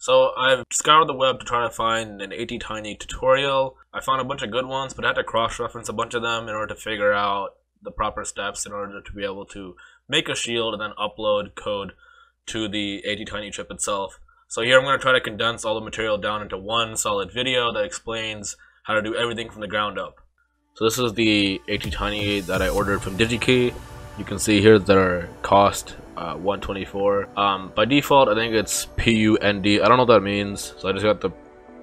So I've scoured the web to try to find an ATtiny tutorial. I found a bunch of good ones, but I had to cross-reference a bunch of them in order to figure out the proper steps in order to be able to make a shield and then upload code to the ATtiny chip itself. So here I'm going to try to condense all the material down into one solid video that explains how to do everything from the ground up. So this is the ATtiny that I ordered from DigiKey. You can see here their cost uh, 124. Um, by default, I think it's PUND. I don't know what that means, so I just got the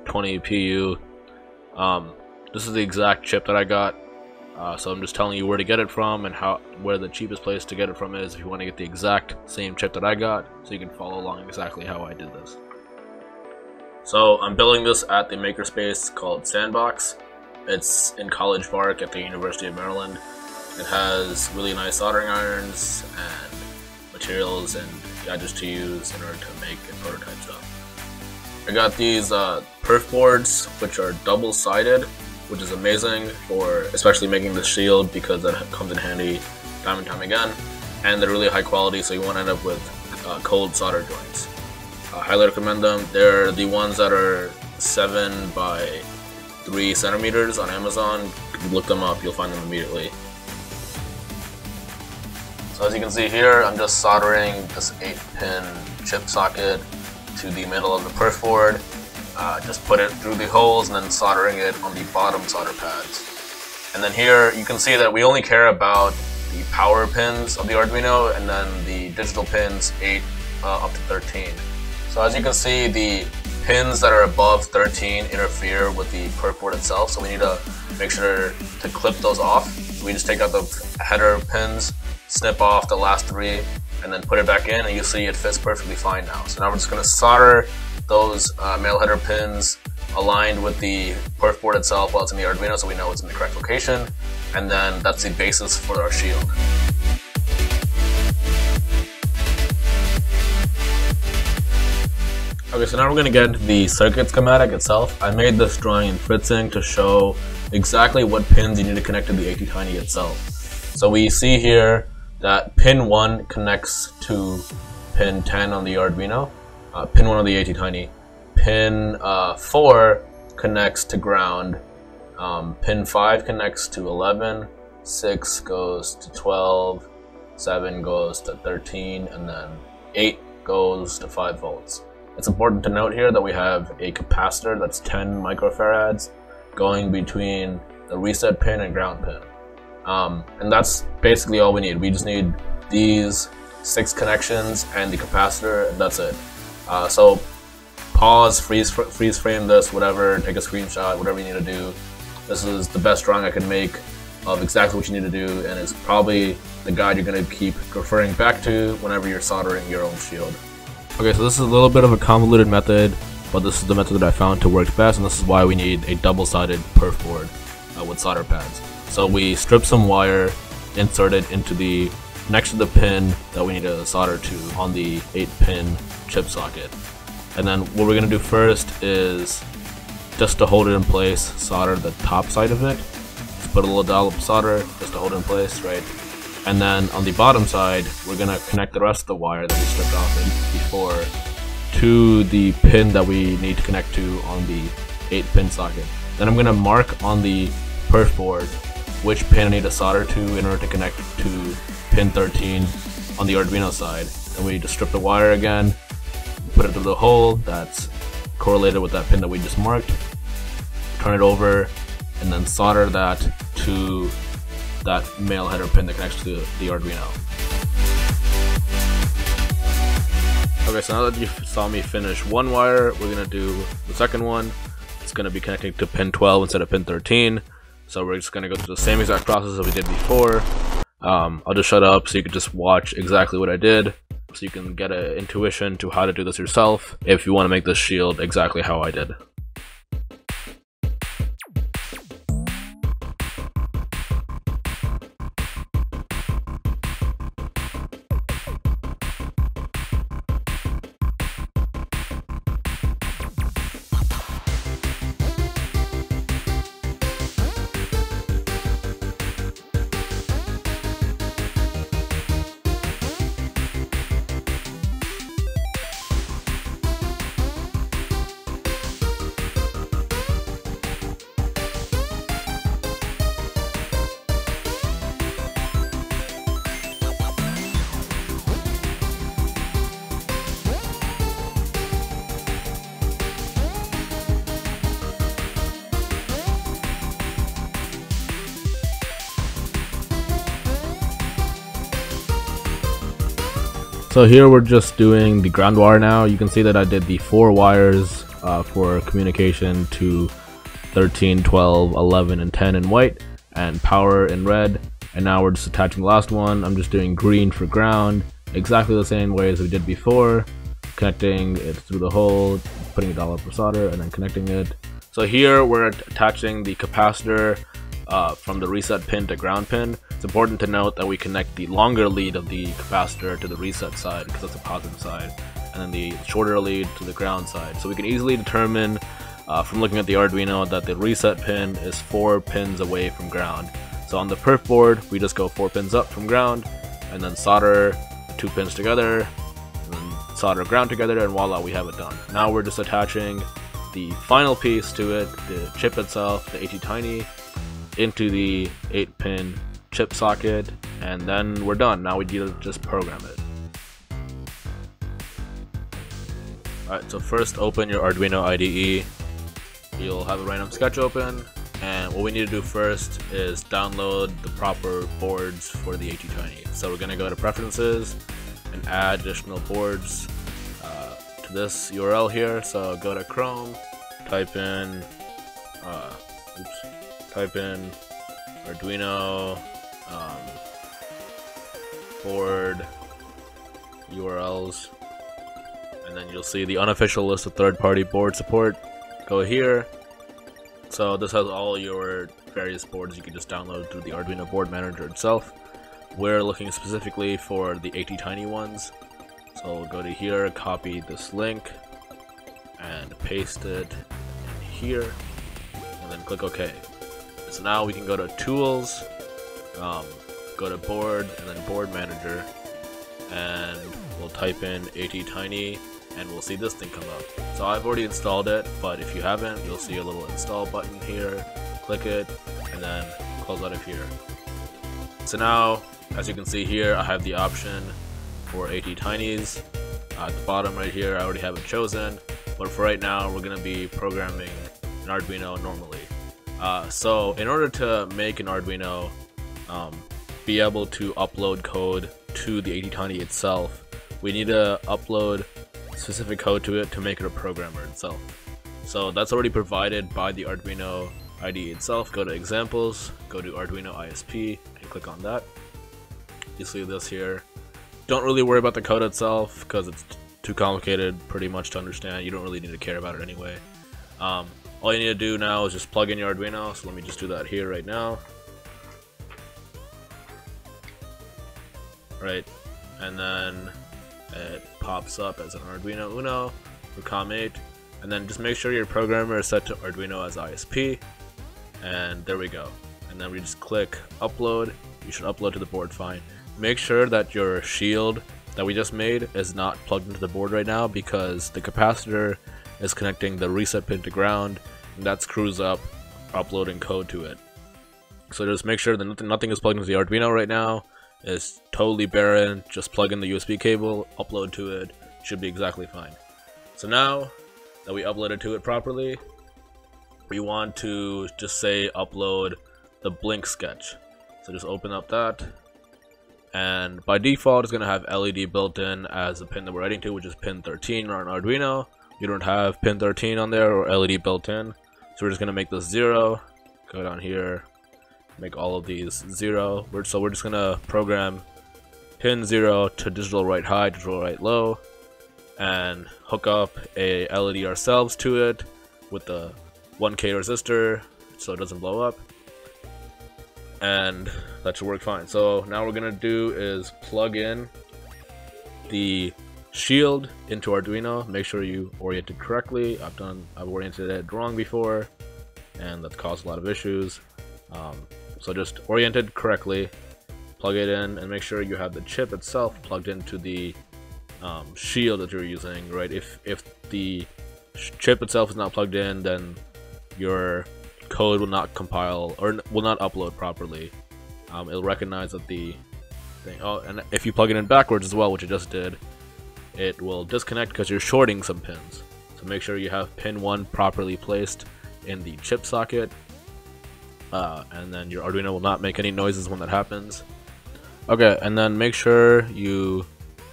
20 PU. Um, this is the exact chip that I got. Uh, so I'm just telling you where to get it from and how where the cheapest place to get it from is if you want to get the exact same chip that I got so you can follow along exactly how I did this. So I'm building this at the makerspace called Sandbox. It's in College Park at the University of Maryland. It has really nice soldering irons and materials and gadgets to use in order to make a prototype stuff. I got these uh, perf boards which are double-sided which is amazing for especially making the shield because that comes in handy time and time again. And they're really high quality, so you won't end up with uh, cold solder joints. I highly recommend them. They're the ones that are 7 by 3 centimeters on Amazon. look them up, you'll find them immediately. So as you can see here, I'm just soldering this 8 pin chip socket to the middle of the perf board uh, just put it through the holes and then soldering it on the bottom solder pads. And then here you can see that we only care about the power pins of the Arduino and then the digital pins 8 uh, up to 13. So as you can see the pins that are above 13 interfere with the perf board itself so we need to make sure to clip those off. We just take out the header pins, snip off the last three and then put it back in and you'll see it fits perfectly fine now. So now we're just going to solder those uh, male header pins aligned with the perf board itself while it's in the Arduino so we know it's in the correct location. And then that's the basis for our shield. Okay, so now we're going to get into the circuit schematic itself. I made this drawing in Fritzing to show exactly what pins you need to connect to the ATtiny itself. So we see here that pin 1 connects to pin 10 on the Arduino, uh, pin 1 on the ATtiny. Pin uh, 4 connects to ground. Um, pin 5 connects to 11. 6 goes to 12. 7 goes to 13. And then 8 goes to 5 volts. It's important to note here that we have a capacitor that's 10 microfarads going between the reset pin and ground pin. Um, and that's basically all we need. We just need these six connections and the capacitor, and that's it. Uh, so pause, freeze, freeze frame this, whatever, take a screenshot, whatever you need to do. This is the best drawing I can make of exactly what you need to do, and it's probably the guide you're going to keep referring back to whenever you're soldering your own shield. Okay, so this is a little bit of a convoluted method, but this is the method that I found to work best, and this is why we need a double-sided perf board uh, with solder pads. So we strip some wire, insert it into the next to the pin that we need to solder to on the 8 pin chip socket. And then what we're going to do first is just to hold it in place, solder the top side of it. Just put a little dollop of solder just to hold it in place, right? And then on the bottom side, we're going to connect the rest of the wire that we stripped off before to the pin that we need to connect to on the 8 pin socket. Then I'm going to mark on the perf board which pin I need to solder to in order to connect to pin 13 on the Arduino side. Then we just strip the wire again, put it through the hole that's correlated with that pin that we just marked, turn it over, and then solder that to that male header pin that connects to the Arduino. Okay, so now that you saw me finish one wire, we're gonna do the second one. It's gonna be connecting to pin 12 instead of pin 13. So we're just gonna go through the same exact process that we did before. Um, I'll just shut up so you can just watch exactly what I did. So you can get an intuition to how to do this yourself if you want to make this shield exactly how I did. So here we're just doing the ground wire now. You can see that I did the four wires uh, for communication to 13, 12, 11, and 10 in white, and power in red. And now we're just attaching the last one. I'm just doing green for ground, exactly the same way as we did before, connecting it through the hole, putting it all up for solder, and then connecting it. So here we're attaching the capacitor uh, from the reset pin to ground pin. It's important to note that we connect the longer lead of the capacitor to the reset side because that's the positive side, and then the shorter lead to the ground side. So we can easily determine uh, from looking at the Arduino that the reset pin is 4 pins away from ground. So on the perf board, we just go 4 pins up from ground, and then solder the 2 pins together, and then solder ground together, and voila, we have it done. Now we're just attaching the final piece to it, the chip itself, the ATtiny, into the 8 pin chip socket and then we're done. Now we need to just program it. Alright, so first open your Arduino IDE. You'll have a random sketch open and what we need to do first is download the proper boards for the ATtiny. So we're going to go to preferences and add additional boards uh, to this URL here. So go to Chrome, type in uh, oops, type in Arduino um, board URLs and then you'll see the unofficial list of third-party board support. Go here. So this has all your various boards you can just download through the Arduino board manager itself. We're looking specifically for the ATtiny ones. So we'll go to here copy this link and paste it in here and then click OK. So now we can go to Tools, um, go to Board, and then Board Manager, and we'll type in ATtiny, and we'll see this thing come up. So I've already installed it, but if you haven't, you'll see a little install button here. Click it, and then close out of here. So now, as you can see here, I have the option for ATtinys. Uh, at the bottom right here, I already have it chosen, but for right now, we're going to be programming an Arduino normally. Uh, so in order to make an Arduino um, be able to upload code to the ATtiny itself, we need to upload specific code to it to make it a programmer itself. So that's already provided by the Arduino IDE itself. Go to examples, go to Arduino ISP, and click on that. You see this here. Don't really worry about the code itself because it's too complicated pretty much to understand. You don't really need to care about it anyway. Um, all you need to do now is just plug in your Arduino, so let me just do that here right now. Right, and then it pops up as an Arduino Uno for COM8, and then just make sure your programmer is set to Arduino as ISP, and there we go. And then we just click upload, you should upload to the board fine. Make sure that your shield that we just made is not plugged into the board right now because the capacitor is connecting the reset pin to ground, and that screws up uploading code to it. So just make sure that nothing, nothing is plugged into the Arduino right now. It's totally barren. Just plug in the USB cable, upload to it. Should be exactly fine. So now that we uploaded to it properly, we want to just say upload the blink sketch. So just open up that. And by default, it's going to have LED built in as the pin that we're writing to, which is pin 13 on Arduino you don't have pin 13 on there or LED built in. So we're just gonna make this zero. Go down here, make all of these zero. We're, so we're just gonna program pin zero to digital write high, digital write low, and hook up a LED ourselves to it with the 1K resistor so it doesn't blow up. And that should work fine. So now we're gonna do is plug in the shield into Arduino. Make sure you orient it correctly. I've done, I've oriented it wrong before, and that's caused a lot of issues. Um, so just orient it correctly, plug it in, and make sure you have the chip itself plugged into the um, shield that you're using. Right? If if the chip itself is not plugged in, then your code will not compile or will not upload properly. Um, it'll recognize that the thing. Oh, and if you plug it in backwards as well, which it just did, it will disconnect because you're shorting some pins. So make sure you have pin 1 properly placed in the chip socket, uh, and then your Arduino will not make any noises when that happens. Okay, and then make sure you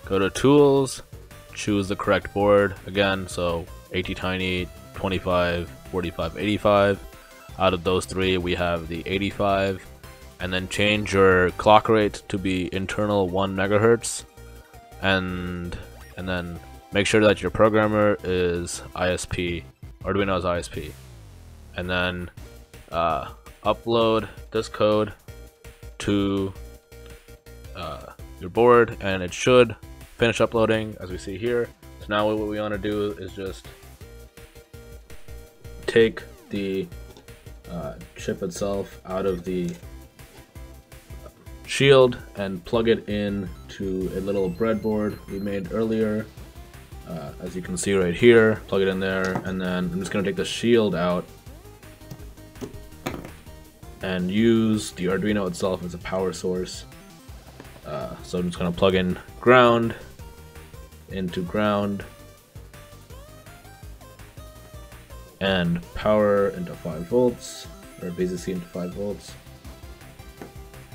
go to Tools, choose the correct board again. So ATtiny 25, 45, 85. Out of those three, we have the 85, and then change your clock rate to be internal 1 megahertz, and and then make sure that your programmer is ISP, Arduino is ISP, and then uh, upload this code to uh, your board, and it should finish uploading as we see here. So now what we want to do is just take the uh, chip itself out of the shield and plug it in to a little breadboard we made earlier. Uh, as you can see right here, plug it in there, and then I'm just going to take the shield out and use the Arduino itself as a power source. Uh, so I'm just going to plug in ground into ground and power into 5 volts or VCC into 5 volts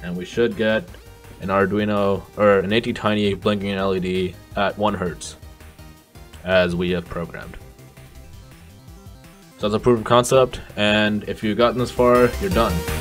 and we should get an Arduino or an ATtiny blinking LED at 1 hertz as we have programmed. So that's a proof of concept and if you've gotten this far you're done.